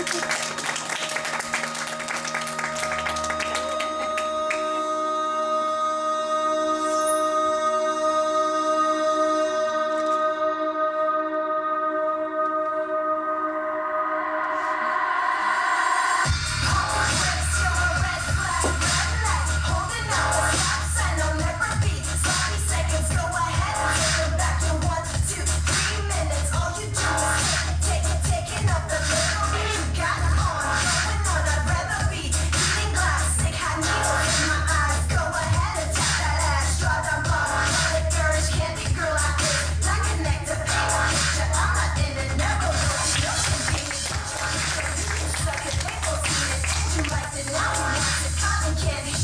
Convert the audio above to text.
Thank you. I Yeah.